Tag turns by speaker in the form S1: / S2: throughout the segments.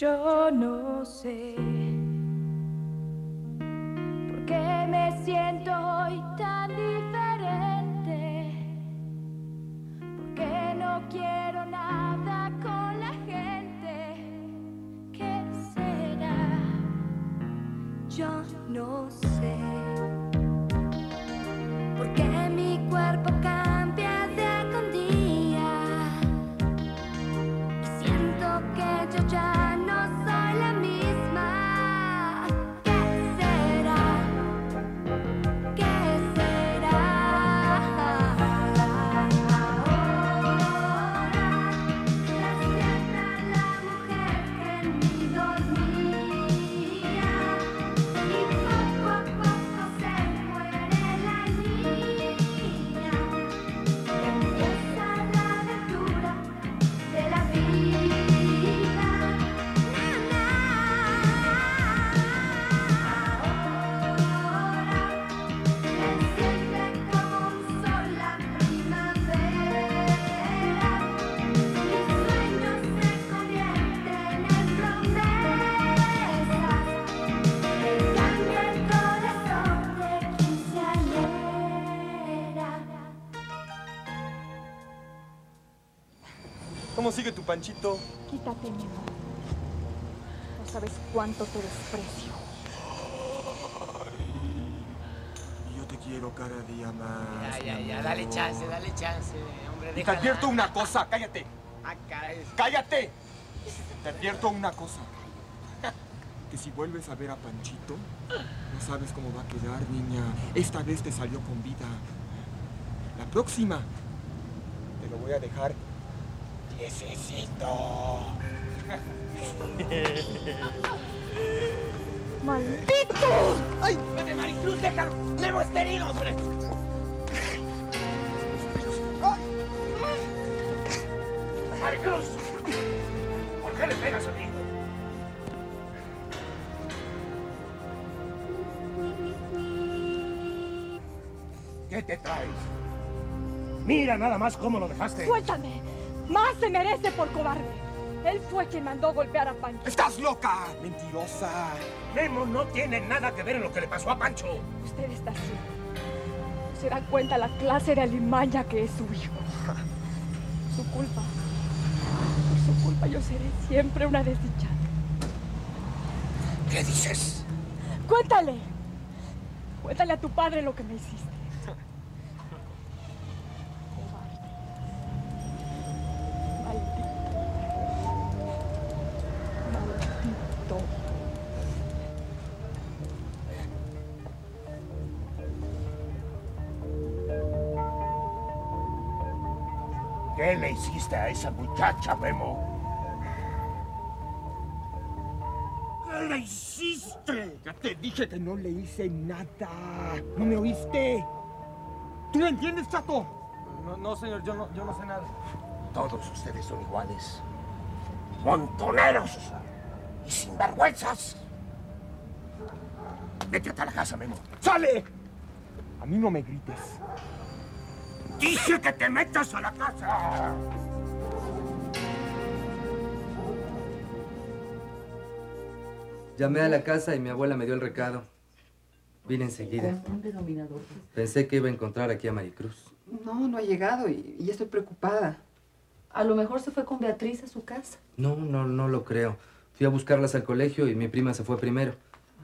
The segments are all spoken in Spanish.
S1: Yo no sé por qué me siento hoy tan diferente. Porque no quiero nada con la gente. ¿Qué será? Yo no sé.
S2: ¿Cómo sigue tu panchito?
S1: Quítate, mi amor. No sabes cuánto te desprecio.
S2: Yo te quiero cada día más.
S3: Ya, ya, ya, dale chance, dale chance, hombre,
S2: Y te
S3: déjala.
S2: advierto una cosa, cállate.
S3: Ah, caray.
S2: ¡Cállate! Te advierto una cosa. Que si vuelves a ver a Panchito, no sabes cómo va a quedar, niña. Esta vez te salió con vida. La próxima, te lo voy a dejar diececito.
S1: ¡Maldito!
S3: ¡Ay! ¡Vete, Maricruz, déjalo! ¡Memo está herido, hombre! ¡Maricruz! ¿Por qué le pegas a hijo? ¿Qué te traes? Mira nada más cómo lo dejaste.
S1: ¡Suéltame! ¡Más se merece por cobarde! Él fue quien mandó golpear a Pancho.
S2: ¡Estás loca! ¡Mentirosa!
S3: Memo no tiene nada que ver en lo que le pasó a Pancho.
S1: Usted está. No se da cuenta la clase de alimaña que es su hijo. Su culpa. Por su culpa yo seré siempre una desdichada.
S3: ¿Qué dices?
S1: ¡Cuéntale! Cuéntale a tu padre lo que me hiciste.
S3: A esa muchacha, Memo? ¿Qué le hiciste?
S2: Ya te dije que no le hice nada. ¿No me oíste? ¿Tú lo entiendes, chato?
S4: No, no, señor, yo no, yo no sé nada.
S3: Todos ustedes son iguales. Montoneros y sinvergüenzas. Vete a la casa, Memo.
S2: ¡Sale! A mí no me grites.
S3: Dije que te metas a la casa.
S5: Llamé a la casa y mi abuela me dio el recado. Vine enseguida. Pensé que iba a encontrar aquí a Maricruz.
S6: No, no ha llegado y, y estoy preocupada. A lo mejor se fue con Beatriz a su casa.
S5: No, no, no lo creo. Fui a buscarlas al colegio y mi prima se fue primero.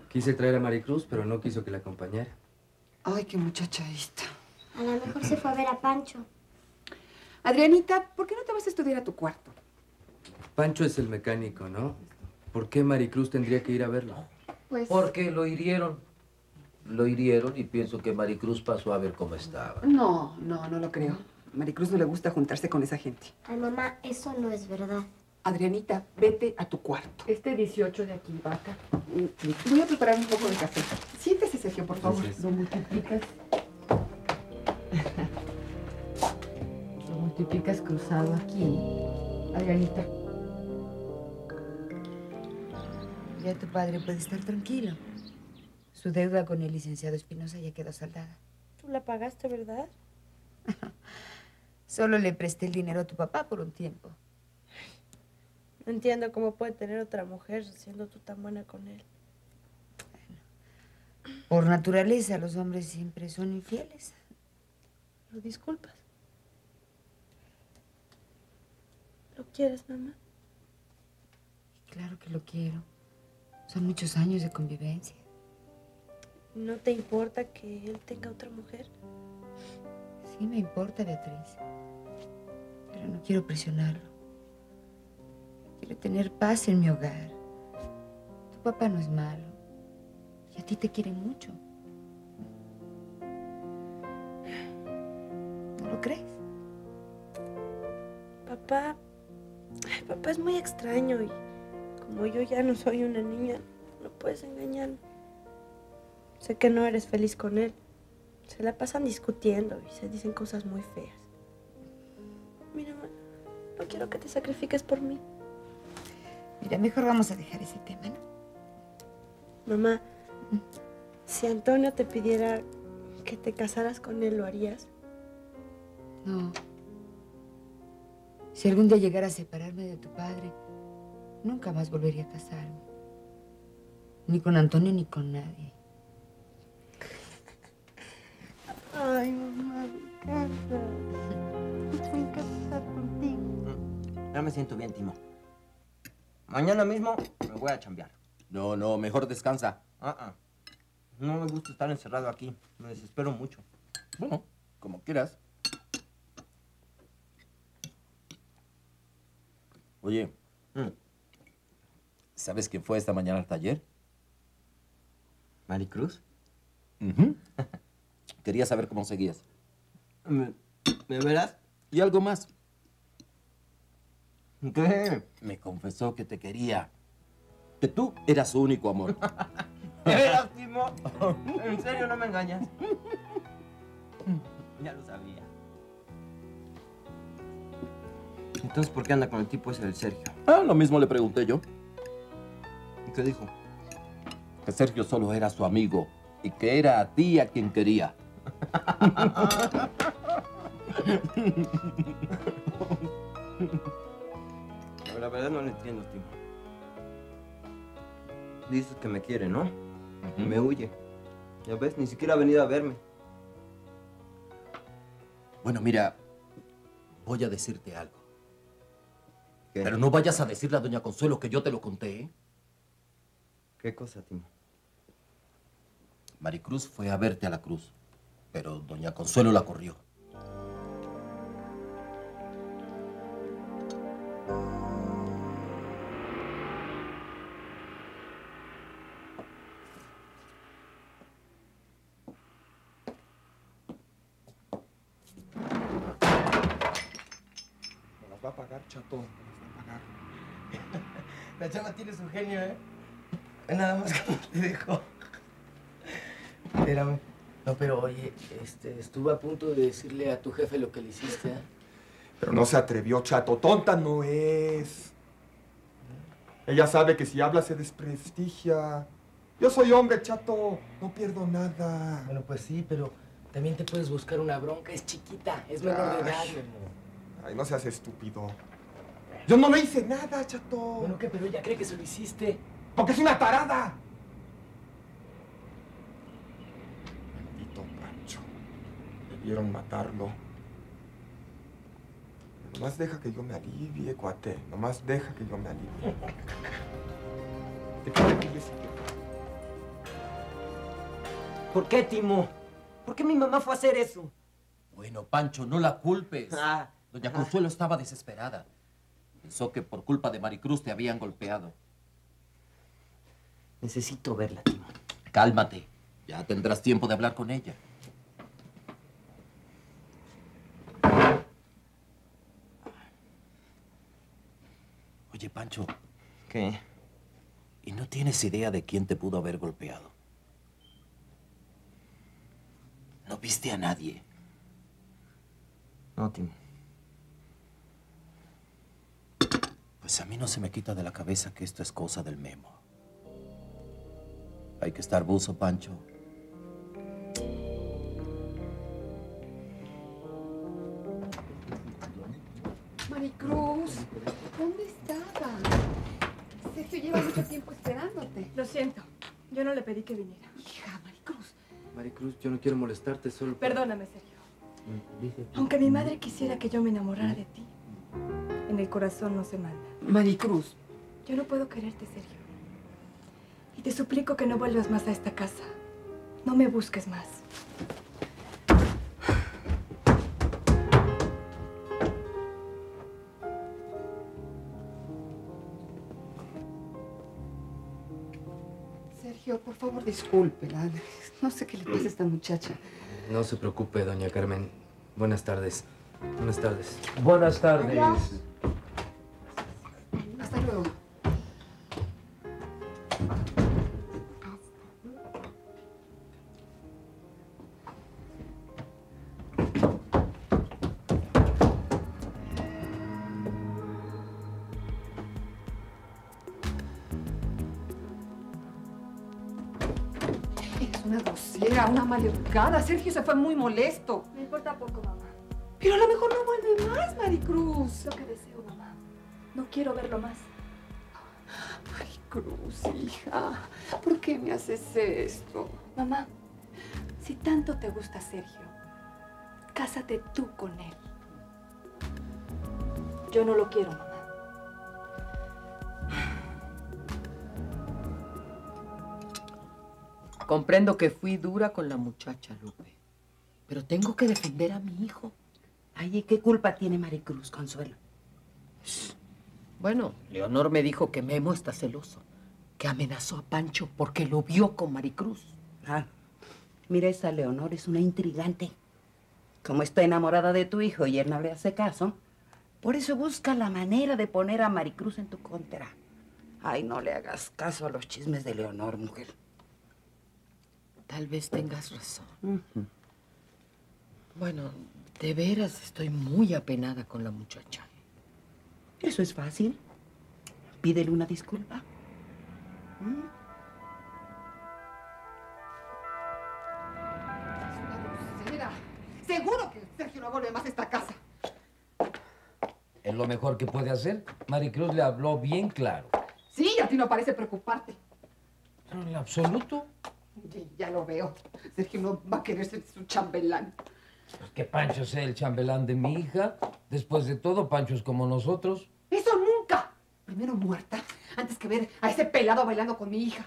S5: Quise traer a Maricruz, pero no quiso que la acompañara.
S6: Ay, qué muchacha esta.
S7: A lo mejor se fue a ver a Pancho.
S6: Adrianita, ¿por qué no te vas a estudiar a tu cuarto?
S5: Pancho es el mecánico, ¿no? ¿Por qué Maricruz tendría que ir a verlo?
S6: Pues...
S8: Porque lo hirieron. Lo hirieron y pienso que Maricruz pasó a ver cómo estaba.
S6: No, no, no lo creo. Maricruz no le gusta juntarse con esa gente.
S7: Ay, mamá, eso no es verdad.
S6: Adrianita, vete a tu cuarto.
S1: Este 18 de aquí, vaca.
S6: Voy a preparar un poco de café. Siéntese, Sergio, por favor.
S5: Gracias.
S6: Lo multiplicas.
S9: Lo multiplicas cruzado aquí, Adrianita.
S10: Ya tu padre puede estar tranquilo. Su deuda con el licenciado Espinosa ya quedó saldada.
S7: Tú la pagaste, ¿verdad?
S10: Solo le presté el dinero a tu papá por un tiempo.
S11: No entiendo cómo puede tener otra mujer siendo tú tan buena con él.
S10: Por naturaleza, los hombres siempre son infieles.
S11: ¿Lo disculpas? ¿Lo quieres, mamá?
S10: Claro que lo quiero. Son muchos años de convivencia.
S11: ¿No te importa que él tenga otra mujer?
S10: Sí me importa, Beatriz. Pero no quiero presionarlo. Quiero tener paz en mi hogar. Tu papá no es malo. Y a ti te quiere mucho. ¿No lo crees?
S11: Papá... Papá es muy extraño y como yo ya no soy una niña, no puedes engañarme. Sé que no eres feliz con él. Se la pasan discutiendo y se dicen cosas muy feas. Mira, mamá, no quiero que te sacrifiques por mí.
S10: Mira, mejor vamos a dejar ese tema, ¿no?
S11: Mamá, si Antonio te pidiera que te casaras con él, ¿lo harías?
S10: No. Si algún día llegara a separarme de tu padre, nunca más volvería a casarme. Ni con Antonio ni con nadie.
S11: Ay, mamá, me encanta. Me encanta estar contigo.
S12: Ya me siento bien, Timo. Mañana mismo me voy a chambear.
S13: No, no, mejor descansa.
S12: Ah, ah. No me gusta estar encerrado aquí. Me desespero mucho.
S13: Bueno, como quieras. Oye,
S12: Mm.
S13: ¿Sabes quién fue esta mañana al taller?
S12: ¿Maricruz?
S13: Quería saber cómo seguías.
S12: ¿Me, ¿Me verás?
S13: Y algo más.
S12: ¿Qué?
S13: Me confesó que te quería. Que tú eras su único amor.
S12: ¿De veras, Timo? ¿En serio no me engañas? Ya lo sabía. Entonces, ¿por qué anda con el tipo ese del Sergio?
S13: Ah, lo mismo le pregunté yo.
S12: ¿Y qué dijo?
S13: Que Sergio solo era su amigo y que era a ti a quien quería.
S12: Pero la verdad no lo entiendo, Timo. Dices que me quiere, ¿no? Me huye. Ya ves, ni siquiera ha venido a verme.
S13: Bueno, mira, voy a decirte algo.
S12: ¿Qué?
S13: Pero no vayas a decirle a doña Consuelo que yo te lo conté. ¿eh?
S12: ¿Qué cosa, Timo?
S13: Maricruz fue a verte a la cruz, pero doña Consuelo la corrió.
S2: Me las va a pagar, chato. Me las va a pagar.
S12: La chava tiene su genio, ¿eh? Nada más como te dijo. Espérame.
S5: No, pero oye, este, estuve a punto de decirle a tu jefe lo que le hiciste, ¿eh?
S2: Pero no se atrevió, chato. Tonta no es. Ella sabe que si habla se desprestigia. Yo soy hombre, chato. No pierdo nada.
S5: Bueno, pues sí, pero también te puedes buscar una bronca. Es chiquita, es menor de edad, mi amor.
S2: Ay, no seas estúpido. Yo no le hice nada, chato.
S5: Bueno, ¿qué? Pero ella cree que se lo hiciste.
S2: Porque es una tarada. Maldito Pancho. Debieron matarlo. Nomás deja que yo me alivie, cuate. Nomás deja que yo me alivie. ¿De qué te ríes,
S12: ¿Por qué, Timo? ¿Por qué mi mamá fue a hacer eso?
S13: Bueno, Pancho, no la culpes.
S12: Ah,
S13: Doña Consuelo estaba desesperada. Pensó que por culpa de Maricruz te habían golpeado.
S12: Necesito verla, Timo.
S13: Cálmate. Ya tendrás tiempo de hablar con ella. Oye, Pancho,
S12: ¿Qué?
S13: ¿y no tienes idea de quién te pudo haber golpeado? No viste a nadie.
S12: No, Timo.
S13: Pues a mí no se me quita de la cabeza que esto es cosa del memo. Hay que estar buzo, Pancho.
S9: Maricruz, ¿dónde estabas? Sergio lleva mucho tiempo esperándote.
S14: Lo siento. Yo no le pedí que viniera.
S9: Hija, Maricruz.
S5: Maricruz, yo no quiero molestarte, solo... para-
S14: Perdóname, Sergio.
S5: Dice-
S14: Aunque mi madre quisiera que yo me enamorara de ti, en el corazón no se manda.
S9: Maricruz.
S14: Yo no puedo quererte, Sergio. Te suplico que no vuelvas más a esta casa. No me busques más.
S9: Sergio, por favor, discúlpela. No sé qué le pasa a esta muchacha.
S5: No se preocupe, doña Carmen. Buenas tardes. Buenas tardes.
S15: Buenas tardes.
S9: Adiós. Maleducada. Sergio se fue muy molesto.
S14: Me importa poco, mamá.
S9: Pero a lo mejor no vuelve más, Maricruz.
S14: Lo que deseo, mamá. No quiero verlo más.
S9: Maricruz, hija. ¿Por qué me haces esto?
S14: Mamá, si tanto te gusta Sergio, cásate tú con él. Yo no lo quiero, mamá.
S16: Comprendo que fui dura con la muchacha, Lupe. Pero tengo que defender a mi hijo.
S17: Ay, ¿y qué culpa tiene Maricruz, Consuelo?
S16: Bueno, Leonor me dijo que Memo está celoso, que amenazó a Pancho porque lo vio con Maricruz.
S17: Ah, mira, esa Leonor es una intrigante. Como está enamorada de tu hijo y él no le hace caso, por eso busca la manera de poner a Maricruz en tu contra. Ay, no le hagas caso a los chismes de Leonor, mujer.
S16: Tal vez tengas razón. Bueno, de veras estoy muy apenada con la muchacha.
S17: Eso es fácil. Pídele una disculpa. ¿Mm?
S9: Seguro que Sergio no vuelve más a esta casa.
S15: Es lo mejor que puede hacer. Maricruz le habló bien claro.
S9: Sí, a ti no parece preocuparte.
S15: Pero en absoluto.
S9: Sí, ya lo veo. Sergio no va a querer ser su chambelán.
S15: Pues que Pancho sea el chambelán de mi hija. Después de todo, Pancho es como nosotros.
S9: ¡Eso nunca! Primero muerta, antes que ver a ese pelado bailando con mi hija.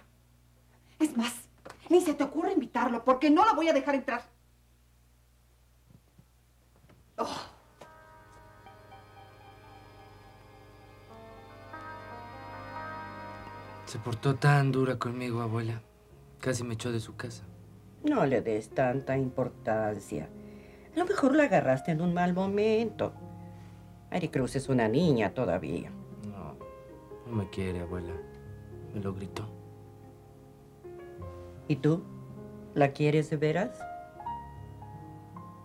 S9: Es más, ni se te ocurre invitarlo, porque no lo voy a dejar entrar. Oh,
S5: Se portó tan dura conmigo, abuela. Casi me echó de su casa.
S17: No le des tanta importancia. A lo mejor la agarraste en un mal momento. Maricruz es una niña todavía.
S5: No, no me quiere, abuela. Me lo gritó.
S17: ¿Y tú? ¿La quieres de veras?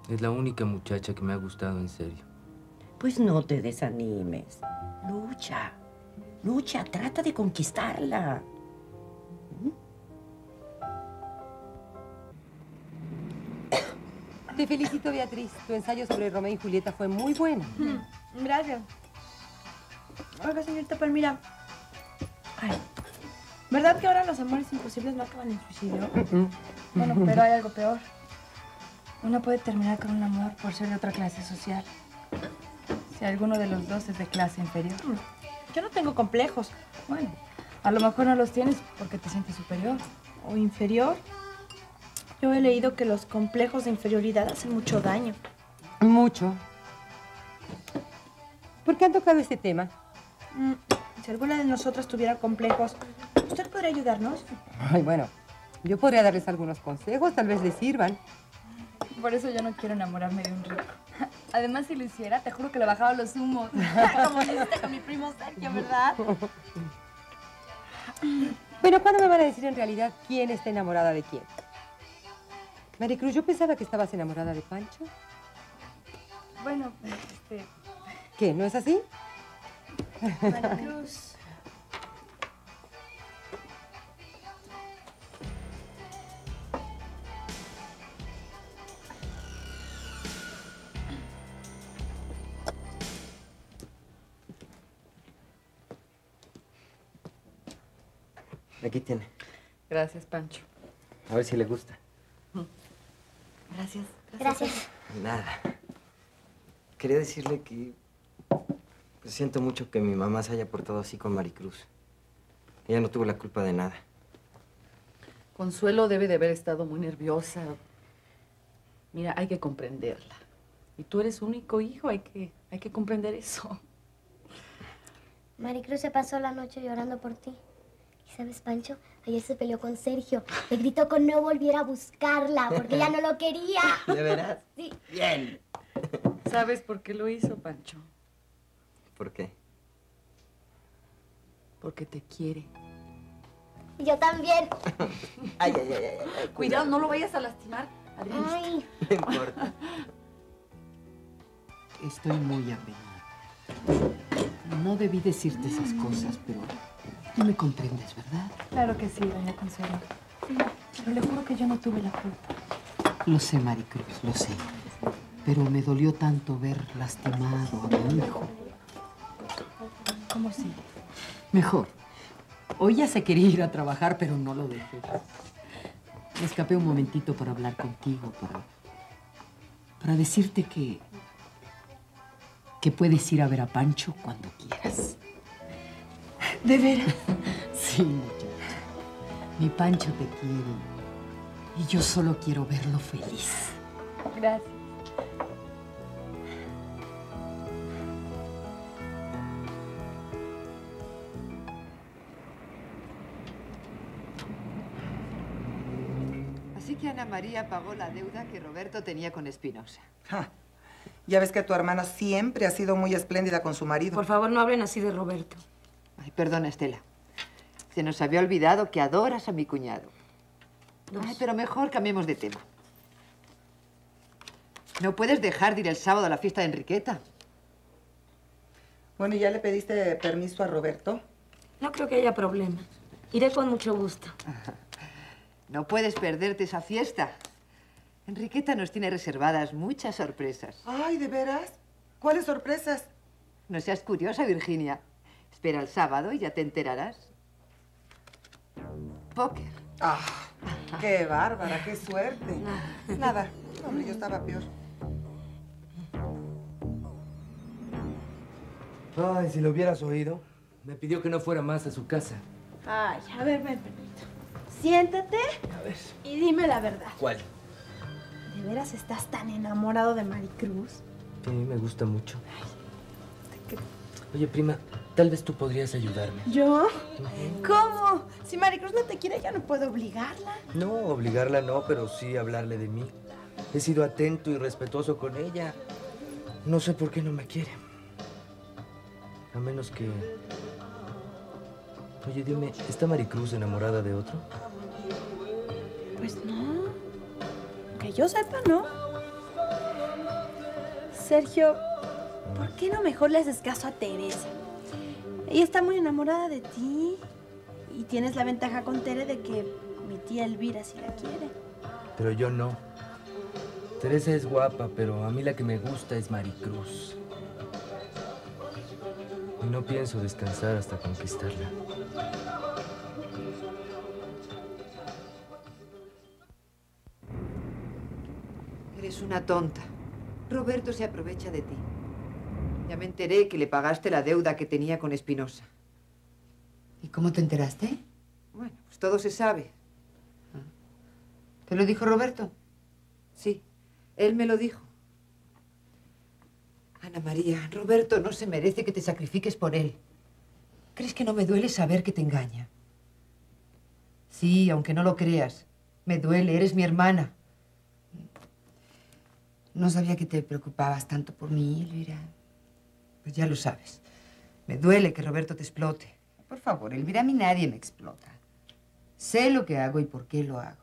S5: Es la única muchacha que me ha gustado en serio.
S17: Pues no te desanimes. Lucha. Lucha, trata de conquistarla.
S18: Te felicito, Beatriz. Tu ensayo sobre Romeo y Julieta fue muy bueno.
S7: Gracias. Oiga, señorita Palmira. Ay, ¿verdad que ahora los amores imposibles no acaban en suicidio? Bueno, pero hay algo peor. Uno puede terminar con un amor por ser de otra clase social. Si alguno de los dos es de clase inferior. Yo no tengo complejos. Bueno, a lo mejor no los tienes porque te sientes superior. ¿O inferior? Yo he leído que los complejos de inferioridad hacen mucho daño.
S18: Mucho. ¿Por qué han tocado este tema?
S7: Mm, Si alguna de nosotras tuviera complejos, ¿usted podría ayudarnos?
S18: Ay, bueno, yo podría darles algunos consejos, tal vez les sirvan.
S19: Por eso yo no quiero enamorarme de un rico. Además, si lo hiciera, te juro que le bajaba los humos.
S7: Como hiciste con mi primo Sergio, ¿verdad?
S18: Bueno, ¿cuándo me van a decir en realidad quién está enamorada de quién? Maricruz, yo pensaba que estabas enamorada de Pancho.
S19: Bueno, este...
S18: ¿Qué? ¿No es así?
S7: Maricruz.
S12: Aquí tiene.
S6: Gracias, Pancho.
S12: A ver si le gusta.
S6: Gracias.
S15: Gracias.
S12: Nada. Quería decirle que pues, siento mucho que mi mamá se haya portado así con Maricruz. Ella no tuvo la culpa de nada.
S6: Consuelo debe de haber estado muy nerviosa. Mira, hay que comprenderla. Y tú eres su único hijo, hay que, hay que comprender eso.
S15: Maricruz se pasó la noche llorando por ti. ¿Y sabes, Pancho? Ayer se peleó con Sergio. Le gritó que no volviera a buscarla porque ya no lo quería.
S12: ¿De veras?
S15: Sí.
S12: Bien.
S6: ¿Sabes por qué lo hizo, Pancho?
S12: ¿Por qué?
S6: Porque te quiere.
S15: Yo también.
S12: Ay, ay, ay, ay,
S6: Cuidado, no lo vayas a lastimar. Adrián.
S15: Ay.
S12: No importa.
S20: Estoy muy apenada. No debí decirte esas cosas, pero tú me comprendes, ¿verdad?
S14: Claro que sí, doña Consuelo. Pero le juro que yo no tuve la culpa.
S20: Lo sé, Maricruz, lo sé. Pero me dolió tanto ver lastimado a mi hijo.
S14: ¿Cómo sí?
S20: Mejor. Hoy ya se quería ir a trabajar, pero no lo dejé. Me escapé un momentito para hablar contigo, para, para decirte que, que puedes ir a ver a Pancho cuando quieras.
S7: ¿De veras?
S20: Sí, muchacha. Mi Pancho te quiere. Y yo solo quiero verlo feliz.
S14: Gracias.
S10: Así que Ana María pagó la deuda que Roberto tenía con Espinosa.
S21: Ja. Ya ves que tu hermana siempre ha sido muy espléndida con su marido.
S7: Por favor, no hablen así de Roberto.
S10: Perdona, Estela. Se nos había olvidado que adoras a mi cuñado. Ay, pero mejor cambiemos de tema. No puedes dejar de ir el sábado a la fiesta de Enriqueta.
S21: Bueno, ¿y ya le pediste permiso a Roberto?
S7: No creo que haya problema. Iré con mucho gusto.
S10: No puedes perderte esa fiesta. Enriqueta nos tiene reservadas muchas sorpresas.
S21: Ay, ¿de veras? ¿Cuáles sorpresas?
S10: No seas curiosa, Virginia. Espera el sábado y ya te enterarás. Póker.
S21: Ah, qué bárbara, qué suerte. Nada, hombre, yo estaba peor.
S5: Ay, si lo hubieras oído. Me pidió que no fuera más a su casa.
S7: Ay, a ver, ven, permito. Siéntate
S5: A ver.
S7: y dime la verdad.
S5: ¿Cuál?
S7: ¿De veras estás tan enamorado de Maricruz?
S5: Sí, me gusta mucho. Oye, prima, tal vez tú podrías ayudarme.
S7: ¿Yo? ¿Cómo? Si Maricruz no te quiere, ya no puedo obligarla.
S5: No, obligarla no, pero sí hablarle de mí. He sido atento y respetuoso con ella. No sé por qué no me quiere. A menos que... Oye, dime, ¿está Maricruz enamorada de otro?
S7: Pues no. Que yo sepa, ¿no? Sergio, ¿por qué no mejor le haces caso a Teresa? Ella está muy enamorada de ti. Y tienes la ventaja con Tere de que mi tía Elvira sí la quiere.
S5: Pero yo no. Teresa es guapa, pero a mí la que me gusta es Maricruz. Y no pienso descansar hasta conquistarla.
S10: Eres una tonta. Roberto se aprovecha de ti. Ya me enteré que le pagaste la deuda que tenía con Espinosa.
S20: ¿Y cómo te enteraste?
S10: Bueno, pues todo se sabe.
S20: ¿Te lo dijo Roberto?
S10: Sí, él me lo dijo. Ana María, Roberto no se merece que te sacrifiques por él. ¿Crees que no me duele saber que te engaña? Sí, aunque no lo creas. Me duele, eres mi hermana.
S20: No sabía que te preocupabas tanto por mí, Elvira.
S10: Pues ya lo sabes. Me duele que Roberto te explote.
S20: Por favor, Elvira, a mí nadie me explota. Sé lo que hago y por qué lo hago.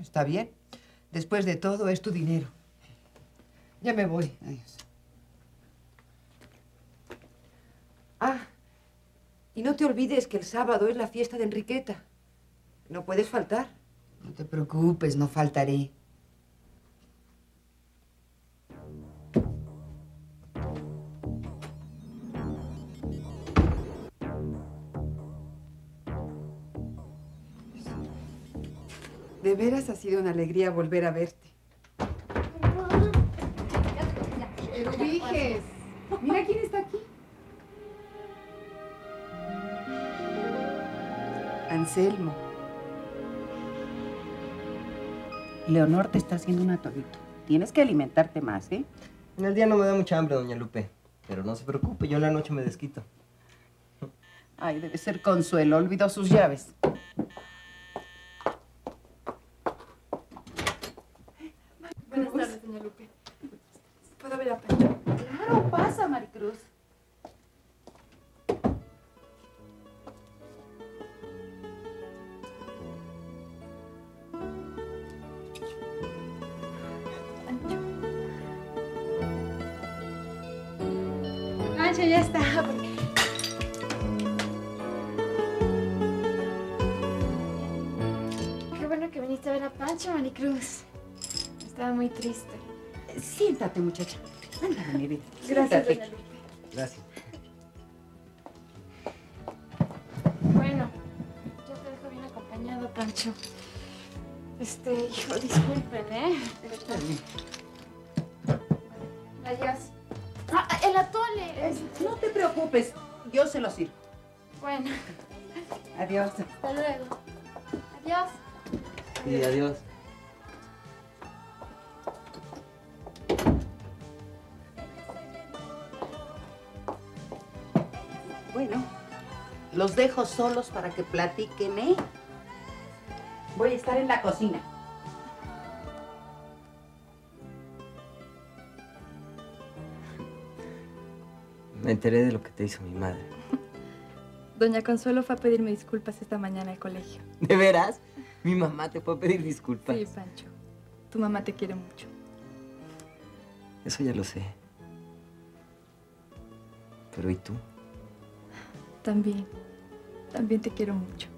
S10: Está bien. Después de todo, es tu dinero. Ya me voy.
S20: Adiós.
S10: Ah, y no te olvides que el sábado es la fiesta de Enriqueta. No puedes faltar.
S20: No te preocupes, no faltaré.
S9: De veras ha sido una alegría volver a verte. Eduviges, mira quién está aquí. Anselmo.
S16: Leonor te está haciendo un atolito. Tienes que alimentarte más, ¿eh?
S12: En el día no me da mucha hambre, doña Lupe. Pero no se preocupe, yo en la noche me desquito.
S16: Ay, debe ser Consuelo. Olvidó sus llaves. Siéntate, muchacha. Ándale, mi vida.
S1: Gracias,
S16: Siéntate.
S1: doña Lupe.
S12: Gracias.
S1: Bueno, yo te dejo bien acompañado, Pancho. Este, hijo, disculpen, ¿eh? Adiós. Ah, el atole. Es-
S16: No te preocupes. Yo se lo sirvo.
S1: Bueno,
S16: Adiós.
S1: hasta luego. Adiós.
S12: Sí, adiós.
S16: Los dejo solos para que platiquen, ¿eh? Voy a estar en la cocina.
S12: Me enteré de lo que te hizo mi madre.
S14: Doña Consuelo fue a pedirme disculpas esta mañana al colegio.
S12: ¿De veras? Mi mamá te fue a pedir disculpas.
S14: Sí, Pancho. Tu mamá te quiere mucho.
S12: Eso ya lo sé. Pero ¿y tú?
S14: También. También te quiero mucho.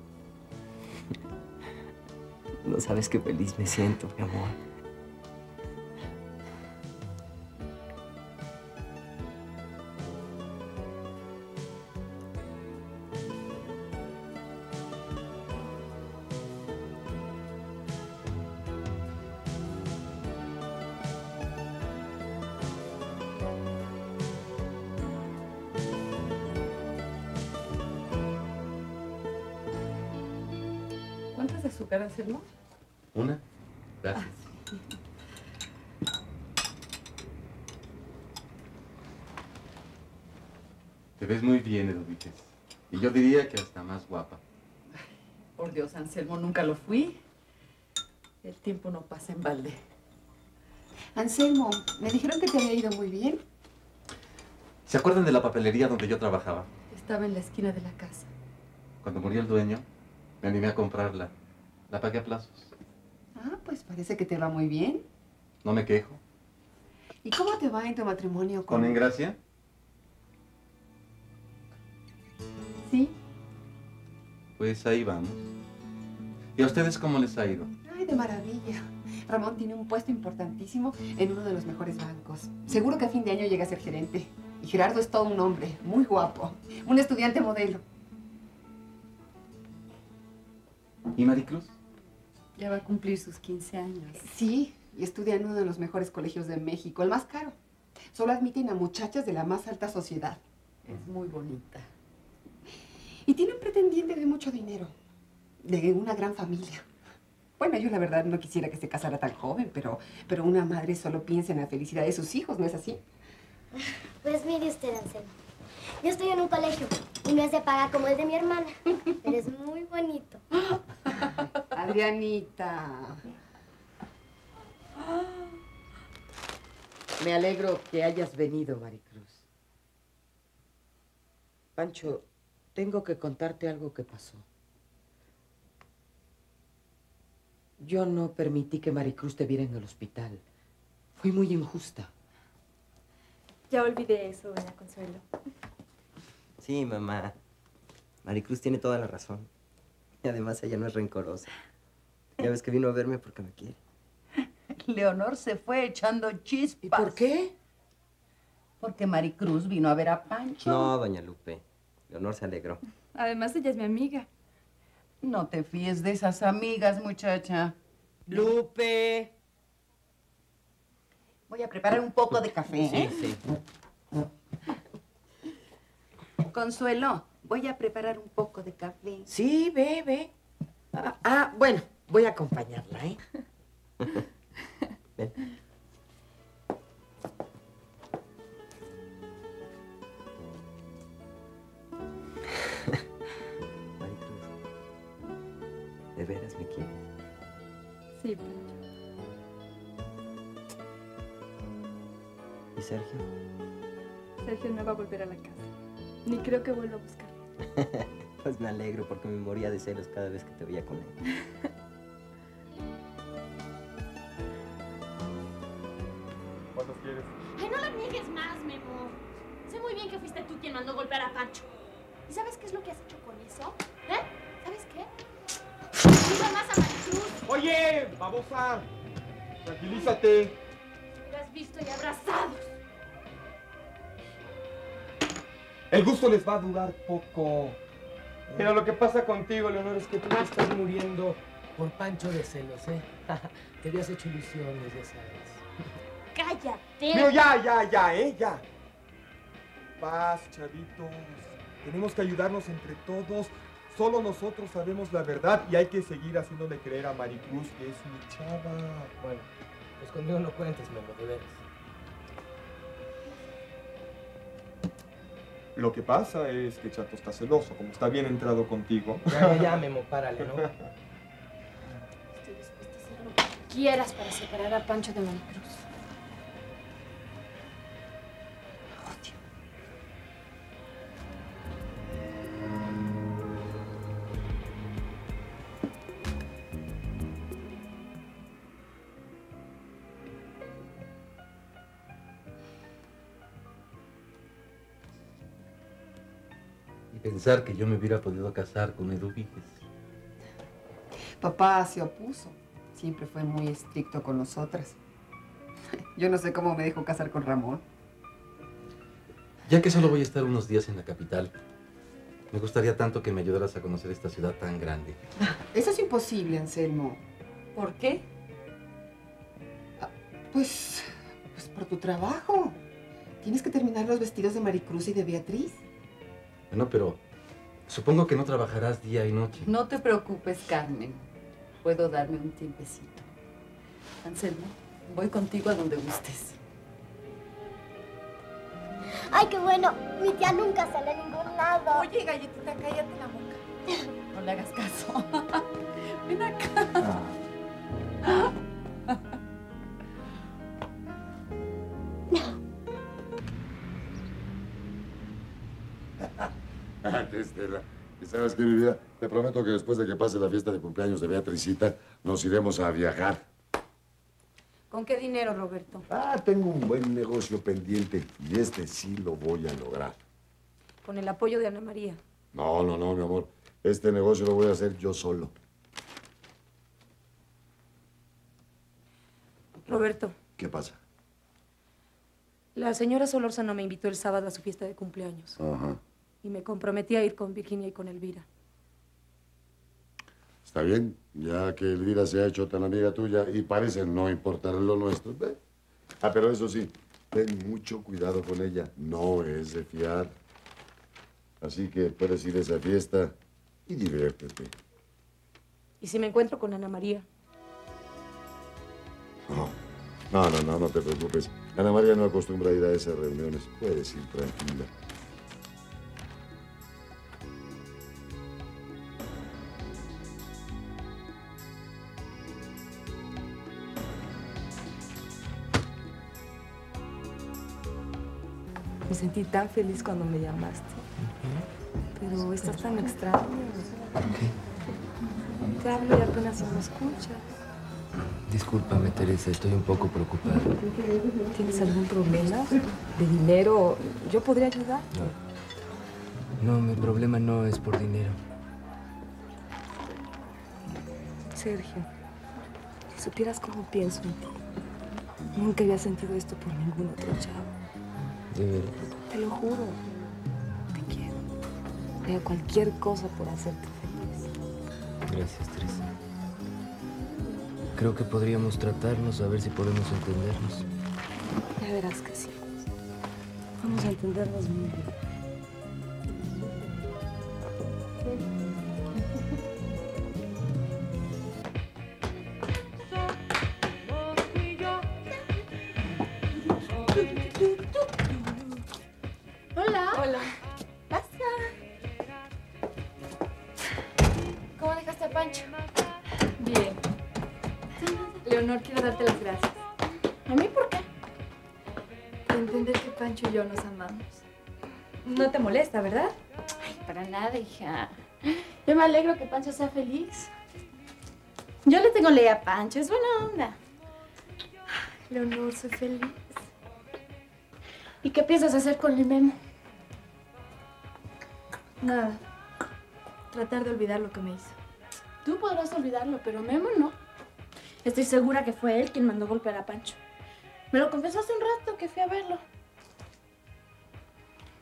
S12: No sabes qué feliz me siento, mi amor.
S6: ¿Cuántas de azúcar, Anselmo?
S22: ¿Una? Gracias. Te ves muy bien, Eduviges. Y yo diría que hasta más guapa.
S6: Por Dios, Anselmo, nunca lo fui. El tiempo no pasa en balde.
S9: Anselmo, me dijeron que te había ido muy bien.
S22: ¿Se acuerdan de la papelería donde yo trabajaba?
S6: Estaba en la esquina de la casa.
S22: Cuando murió el dueño, me animé a comprarla. La pagué a plazos.
S9: Ah, pues parece que te va muy bien.
S22: No me quejo.
S9: ¿Y cómo te va en tu matrimonio con...
S22: ¿Con Engracia?
S9: Sí.
S22: Pues ahí vamos. ¿Y a ustedes cómo les ha ido?
S9: Ay, de maravilla. Ramón tiene un puesto importantísimo en uno de los mejores bancos. Seguro que a fin de año llega a ser gerente. Y Gerardo es todo un hombre, muy guapo. Un estudiante modelo.
S22: ¿Y Maricruz?
S6: Ya va a cumplir sus 15 años.
S9: Sí, y estudia en uno de los mejores colegios de México, el más caro. Solo admiten a muchachas de la más alta sociedad.
S6: Es muy bonita.
S9: Y tiene un pretendiente de mucho dinero, de una gran familia. Bueno, yo la verdad no quisiera que se casara tan joven, pero, pero una madre solo piensa en la felicidad de sus hijos, ¿no es así?
S15: Pues mire usted, Anselmo. Yo estoy en un colegio y no es de paga como el de mi hermana, pero es muy bonito.
S9: Adrianita.
S16: Me alegro que hayas venido, Maricruz. Pancho, tengo que contarte algo que pasó. Yo no permití que Maricruz te viera en el hospital. Fui muy injusta.
S14: Ya olvidé eso, doña Consuelo.
S12: Sí, mamá. Maricruz tiene toda la razón. Y además ella no es rencorosa. Ya ves que vino a verme porque me quiere.
S16: Leonor se fue echando chispas. ¿Y por qué? Porque Maricruz vino a ver a Pancho.
S12: No, doña Lupe. Leonor se alegró.
S14: Además, ella es mi amiga.
S16: No te fíes de esas amigas, muchacha. Lupe. Voy a preparar un poco de café. ¿eh?
S12: Sí,
S16: Consuelo, voy a preparar un poco de café.
S21: Sí, ve, ve. Ah, ah, bueno, voy a acompañarla, ¿eh?
S12: ¿De veras me quieres?
S14: Sí, Pancho.
S12: ¿Y Sergio?
S14: Sergio no va a volver a la casa. Ni creo que vuelva a buscar.
S12: Pues me alegro porque me moría de celos cada vez que te veía con él.
S2: Oye, babosa. Tranquilízate.
S23: Lo has visto y abrazados.
S2: El gusto les va a durar poco.
S4: Pero lo que pasa contigo, Leonor, es que tú te estás muriendo por Pancho de celos, ¿eh? Te habías hecho ilusiones, ya sabes.
S23: Cállate.
S2: Pero ya, ya, ya, ¿eh? Ya. Paz, chavitos. Tenemos que ayudarnos entre todos. Solo nosotros sabemos la verdad y hay que seguir haciéndole creer a Maricruz que es mi chava.
S4: Bueno, pues conmigo no cuentes, Memo, de veras.
S2: Lo que pasa es que Chato está celoso, como está bien entrado contigo.
S4: Ya, ya, ya, Memo, párale, ¿no?
S23: Estoy dispuesta a hacer lo que quieras para separar a Pancho de Maricruz.
S22: Pensar que yo me hubiera podido casar con Edu Víquez.
S9: Papá se opuso. Siempre fue muy estricto con nosotras. Yo no sé cómo me dejó casar con Ramón.
S22: Ya que solo voy a estar unos días en la capital, me gustaría tanto que me ayudaras a conocer esta ciudad tan grande.
S9: Eso es imposible, Anselmo.
S6: ¿Por qué?
S9: Pues, pues por tu trabajo. Tienes que terminar los vestidos de Maricruz y de Beatriz.
S22: Bueno, pero supongo que no trabajarás día y noche.
S6: No te preocupes, Carmen. Puedo darme un tiempecito. Anselmo, voy contigo a donde gustes.
S15: Ay, qué bueno. Mi tía nunca sale a ningún lado.
S6: Oye, galletita, cállate la boca. No le hagas caso. Ven acá.
S24: Estela, ¿y sabes qué, mi vida? Te prometo que después de que pase la fiesta de cumpleaños de Beatricita, nos iremos a viajar.
S14: ¿Con qué dinero, Roberto?
S24: Ah, tengo un buen negocio pendiente y este sí lo voy a lograr.
S14: Con el apoyo de Ana María.
S24: No, no, no, mi amor. Este negocio lo voy a hacer yo solo.
S14: Roberto,
S24: ¿Qué pasa?
S14: la señora Solórzano me invitó el sábado a su fiesta de cumpleaños
S24: Ajá.
S14: Y me comprometí a ir con Virginia y con Elvira.
S24: Está bien, ya que Elvira se ha hecho tan amiga tuya y parece no importarle lo nuestro. ve. Ah, pero eso sí, ten mucho cuidado con ella. No es de fiar. Así que puedes ir a esa fiesta y diviértete.
S14: ¿Y si me encuentro con Ana María?
S24: No, no, no, no, no te preocupes. Ana María no acostumbra a ir a esas reuniones. Puedes ir tranquila.
S14: Sentí tan feliz cuando me llamaste. Pero estás tan extraño. Te hablo y apenas me escuchas.
S5: Discúlpame, Teresa, estoy un poco preocupada.
S14: ¿Tienes algún problema? ¿De dinero? ¿Yo podría ayudar?
S5: No, mi problema no es por dinero.
S14: Sergio, si supieras cómo pienso en ti. Nunca había sentido esto por ningún otro chavo.
S5: De veras.
S14: Te lo juro. Te quiero. Haría cualquier cosa por hacerte feliz.
S5: Gracias, Teresa. Creo que podríamos tratarnos a ver si podemos entendernos.
S14: Ya verás que sí. Vamos a entendernos muy bien.
S25: Pancho?
S23: Bien. Leonor, quiero darte las gracias.
S25: ¿A mí por qué?
S23: Por entender que Pancho y yo nos amamos.
S14: No te molesta, ¿verdad?
S23: Ay, para nada, hija. Yo me alegro que Pancho sea feliz. Yo le tengo ley a Pancho, es buena onda. Leonor, soy feliz. ¿Y qué piensas hacer con el memo?
S14: Nada. Tratar de olvidar lo que me hizo.
S23: Tú podrás olvidarlo, pero Memo no. Estoy segura que fue él quien mandó golpear a Pancho. Me lo confesó hace un rato que fui a verlo.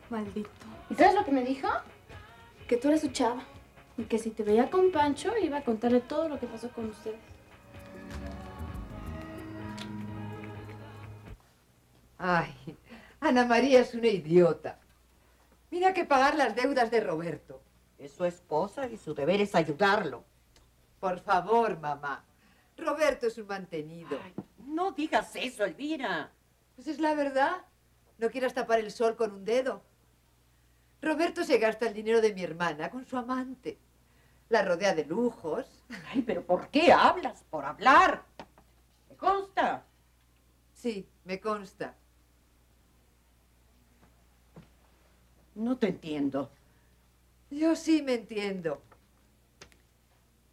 S14: Maldito.
S23: ¿Y sabes lo que me dijo? Que tú eres su chava. Y que si te veía con Pancho, iba a contarle todo lo que pasó con ustedes.
S10: Ay, Ana María es una idiota. Mira que pagar las deudas de Roberto.
S17: Es su esposa y su deber es ayudarlo.
S10: Por favor, mamá. Roberto es un mantenido.
S17: No digas eso, Elvira.
S10: Pues es la verdad. No quieras tapar el sol con un dedo. Roberto se gasta el dinero de mi hermana con su amante. La rodea de lujos.
S17: Ay, pero ¿por qué hablas? Por hablar. ¿Me consta?
S10: Sí, me consta.
S17: No te entiendo.
S10: Yo sí me entiendo.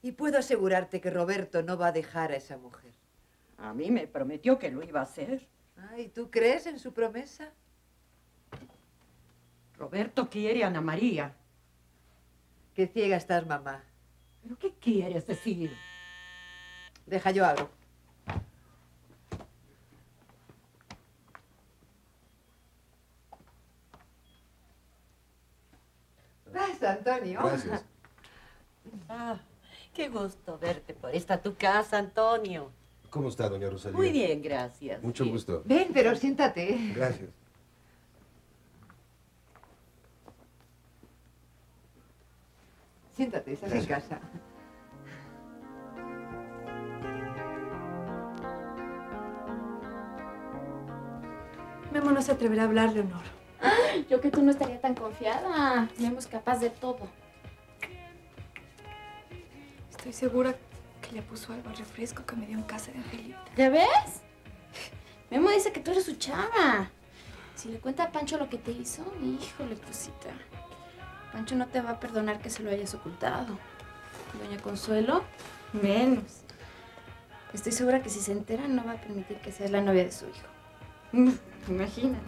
S10: Y puedo asegurarte que Roberto no va a dejar a esa mujer.
S17: A mí me prometió que lo iba a hacer.
S10: Ay, ¿tú crees en su promesa?
S17: Roberto quiere a Ana María.
S10: Qué ciega estás, mamá.
S17: ¿Pero qué quieres decir?
S10: Deja, yo abro. ¿Ves, Antonio?
S26: Gracias.
S17: Ah, qué gusto verte por esta tu casa, Antonio.
S26: ¿Cómo está, doña Rosalía?
S17: Muy bien, gracias.
S26: Mucho gusto.
S10: Ven, pero siéntate.
S26: Gracias.
S10: Siéntate, estás en casa.
S14: Memo no se atreverá a hablar, Leonor.
S23: Yo que tú no estaría tan confiada. Memo es capaz de todo.
S14: Estoy segura que le puso algo al refresco que me dio en casa de Angelita.
S23: ¿Ya ves? Memo dice que tú eres su chava. Si le cuenta a Pancho lo que te hizo, híjole, cosita. Pancho no te va a perdonar que se lo hayas ocultado. Doña Consuelo, menos. Estoy segura que si se entera no va a permitir que seas la novia de su hijo. Mm, Imagínate.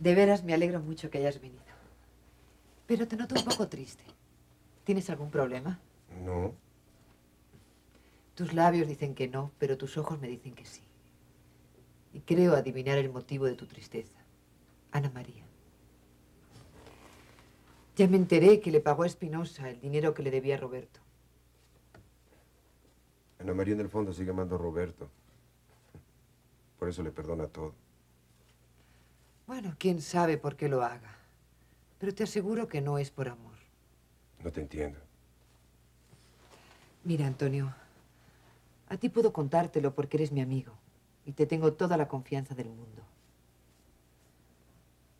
S10: De veras me alegro mucho que hayas venido. Pero te noto un poco triste. ¿Tienes algún problema?
S26: No.
S10: Tus labios dicen que no, pero tus ojos me dicen que sí. Y creo adivinar el motivo de tu tristeza. Ana María. Ya me enteré que le pagó a Espinosa el dinero que le debía a Roberto.
S26: Ana María en el fondo sigue amando a Roberto. Por eso le perdona todo.
S10: Bueno, quién sabe por qué lo haga. Pero te aseguro que no es por amor.
S26: No te entiendo.
S10: Mira, Antonio, a ti puedo contártelo porque eres mi amigo y te tengo toda la confianza del mundo.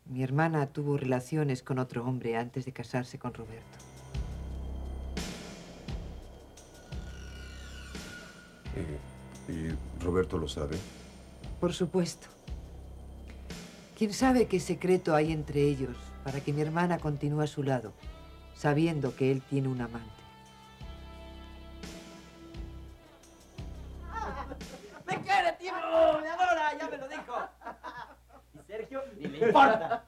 S10: Mi hermana tuvo relaciones con otro hombre antes de casarse con Roberto.
S26: ¿Y, y Roberto lo sabe?
S10: Por supuesto. ¿Quién sabe qué secreto hay entre ellos para que mi hermana continúe a su lado, sabiendo que él tiene un amante?
S17: ¡Me quiere, tío! ¡Me adora! ¡Ya me lo dijo! Y Sergio, ni le importa.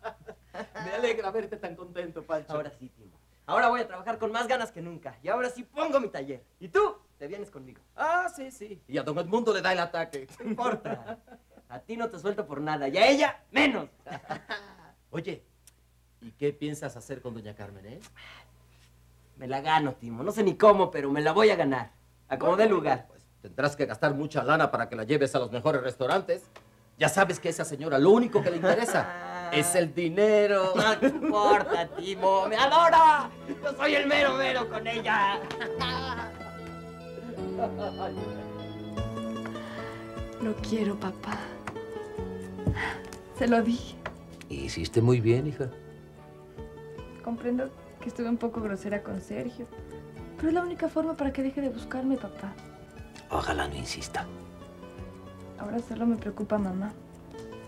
S17: Me alegra verte tan contento, Pancho. Ahora sí, Timo. Ahora voy a trabajar con más ganas que nunca. Y ahora sí pongo mi taller. Y tú te vienes conmigo. Ah, sí, sí. Y a don Edmundo le da el ataque. No importa. A ti no te suelto por nada. Y a ella, menos.
S13: Oye, ¿y qué piensas hacer con doña Carmen, eh?
S12: Me la gano, Timo. No sé ni cómo, pero me la voy a ganar. A como dé lugar.
S27: Pues tendrás que gastar mucha lana para que la lleves a los mejores restaurantes. Ya sabes que a esa señora lo único que le interesa es el dinero.
S12: No te importa, Timo. ¡Me adora! Yo soy el mero mero con ella.
S14: Lo quiero, papá. Se lo dije.
S13: Hiciste muy bien, hija.
S14: Comprendo que estuve un poco grosera con Sergio. Pero es la única forma para que deje de buscarme, papá.
S13: Ojalá no insista.
S14: Ahora solo me preocupa mamá.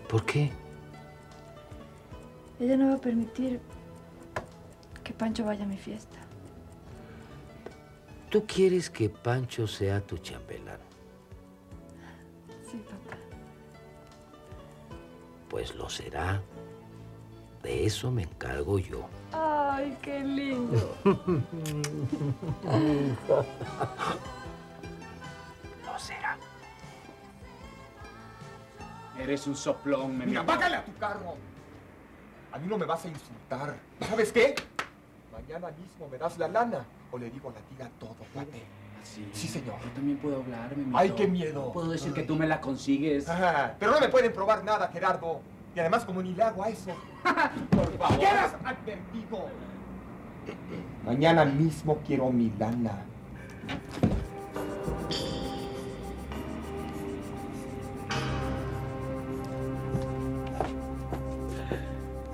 S13: ¿Por qué?
S14: Ella no va a permitir que Pancho vaya a mi fiesta.
S13: ¿Tú quieres que Pancho sea tu chambelán?
S14: Sí, papá.
S13: Pues lo será. De eso me encargo yo.
S14: Ay, qué lindo.
S13: Lo será.
S2: Eres un soplón, me Mira, bájale a tu carro. A mí no me vas a insultar. ¿Sabes qué? Mañana mismo me das la lana o le digo a la tía todo, cuate.
S3: Sí.
S2: Sí, señor.
S3: Yo también puedo hablar, mi
S2: Ay, qué miedo.
S3: Puedo decir que tú me la consigues.
S2: Ajá, pero no me pueden probar nada, Gerardo. Y además, como ni le hago a eso. Por favor. ¡Quedas advertido! Mañana mismo quiero mi lana.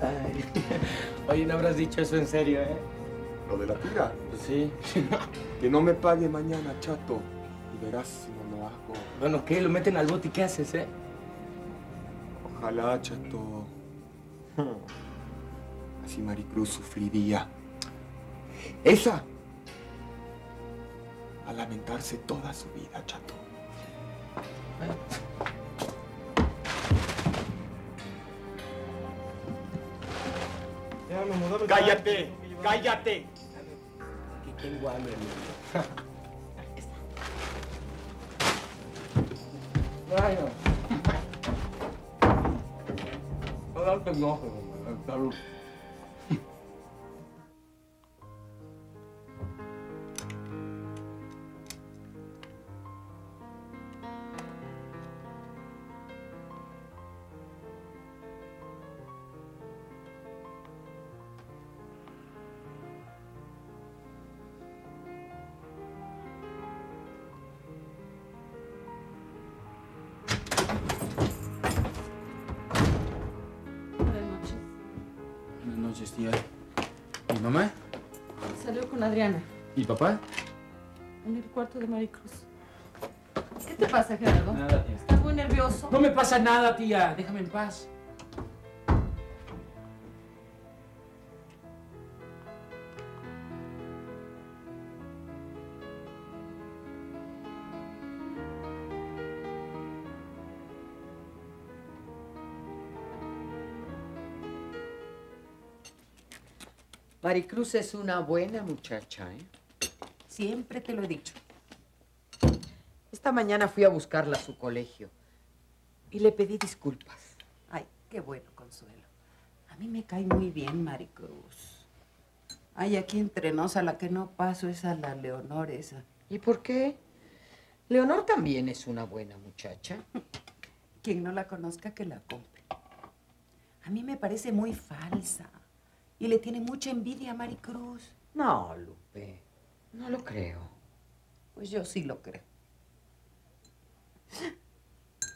S3: Ay. Oye, no habrás dicho eso en serio, ¿eh?
S2: ¿Lo de la tía?
S3: Sí.
S2: Que no me pague mañana, chato. Y verás si no lo hago.
S3: Bueno, ¿qué? Lo meten al bote y ¿qué haces, eh?
S2: Ojalá, chato. Así Maricruz sufriría. Esa. A lamentarse toda su vida, chato. ¡Cállate! ¡Cállate!
S3: Que tengo hambre, Ay, no. No
S7: Adriana
S3: ¿Y papá?
S7: en el cuarto de Maricruz. ¿Qué te pasa, Gerardo?
S3: Nada, tía.
S7: Estás muy nervioso.
S3: No me pasa nada, tía. Déjame en paz.
S16: Maricruz es una buena muchacha, ¿eh? Siempre te lo he dicho. Esta mañana fui a buscarla a su colegio y le pedí disculpas. Ay, qué bueno, Consuelo. A mí me cae muy bien Maricruz. Ay, aquí entre nos a la que no paso es a la Leonor esa. ¿Y por qué? Leonor también es una buena muchacha. Quien no la conozca, que la compre. A mí me parece muy falsa. Y le tiene mucha envidia a Maricruz. No, Lupe. No lo creo. Pues yo sí lo creo.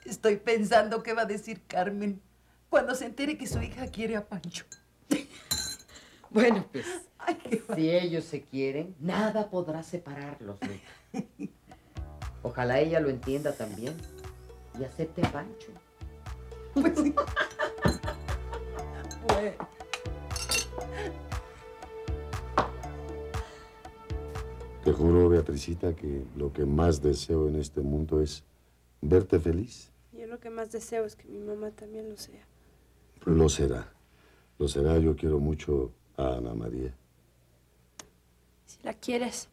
S16: Estoy pensando qué va a decir Carmen cuando se entere que su hija quiere a Pancho. Bueno, pues, si ellos se quieren, nada podrá separarlos. Lupe. Ojalá ella lo entienda también y acepte a Pancho. Pues sí. Bueno.
S24: Te juro, Beatricita, que lo que más deseo en este mundo es verte feliz.
S11: Yo lo que más deseo es que mi mamá también lo sea.
S24: Lo será. Lo será. Yo quiero mucho a Ana María.
S11: Si la quieres,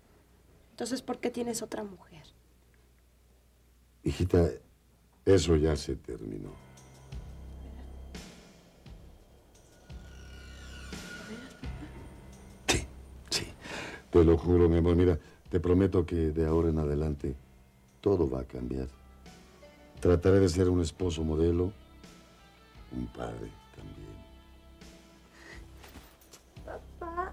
S11: entonces ¿por qué tienes otra mujer?
S24: Hijita, eso ya se terminó. Te lo juro, mi amor. Mira, te prometo que de ahora en adelante todo va a cambiar. Trataré de ser un esposo modelo, un padre también.
S11: Papá.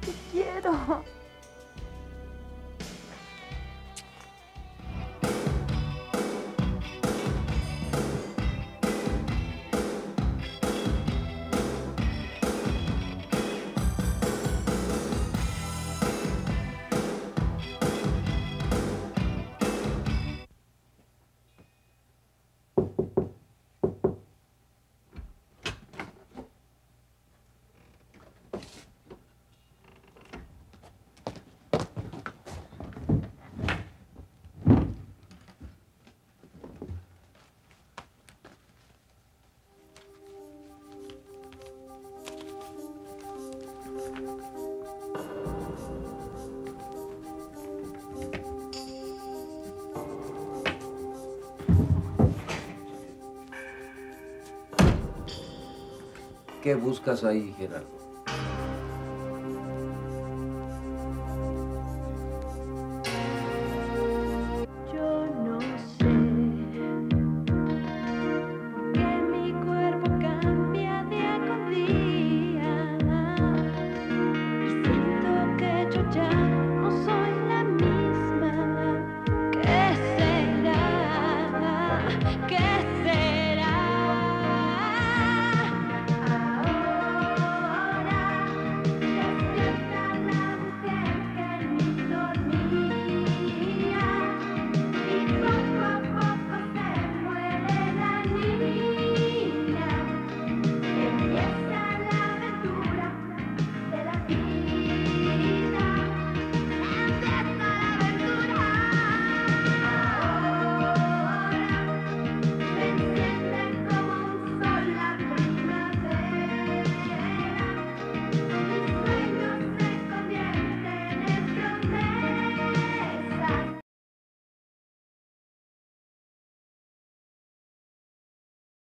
S11: Te quiero.
S28: ¿Qué buscas ahí, Gerardo?